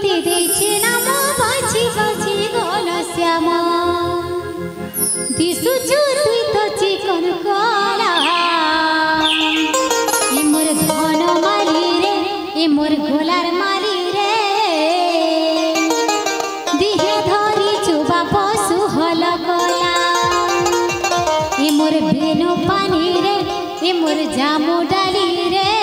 মতে ଦେଇଛି নাম বাছি বাছি গণ শ্যাম। দিশুଛୁ তুই তো চিকন কলা। এ মোর ধন মালি রে, এ মোর গোলার মালি রে। দিহে ধরিଛୁ বাপ সুহল কলা। এ মোর বেনু পানি রে, এ মোর জামু ডালি রে।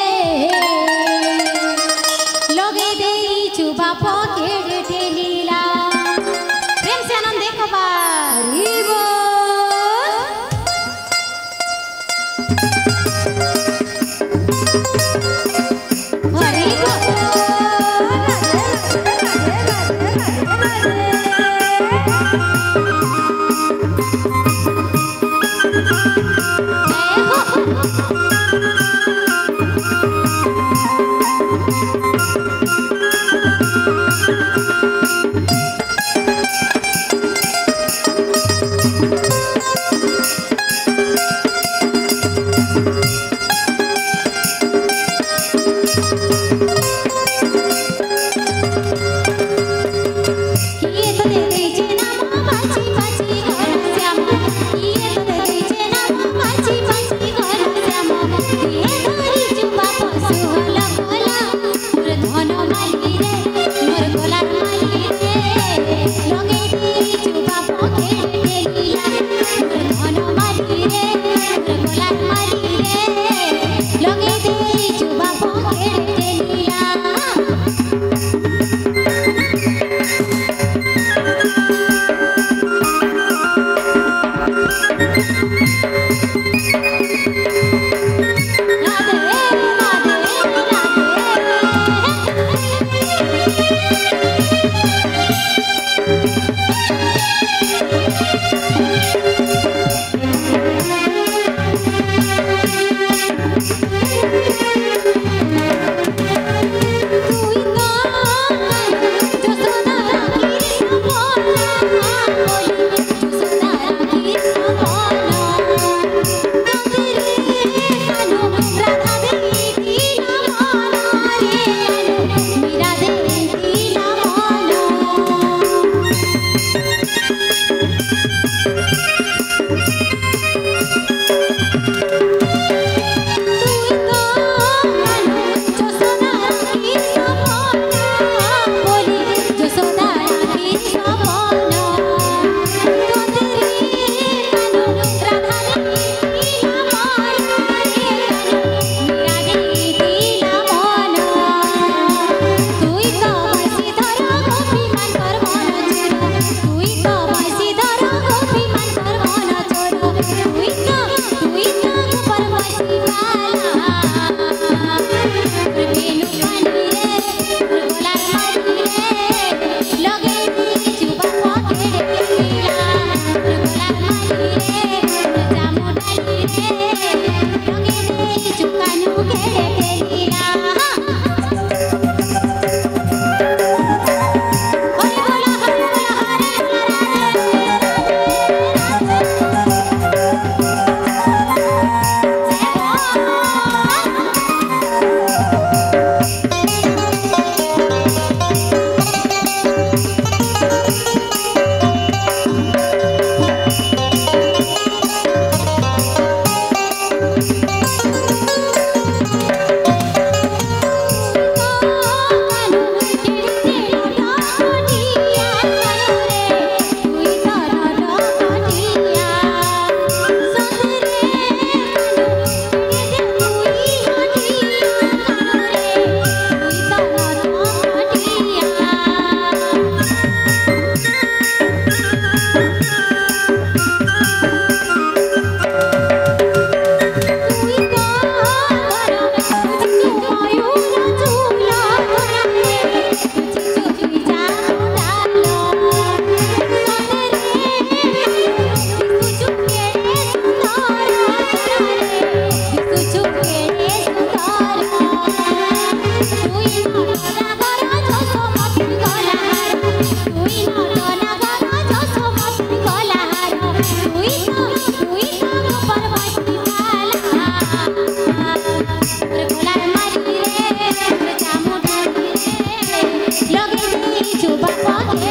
চোবা পথে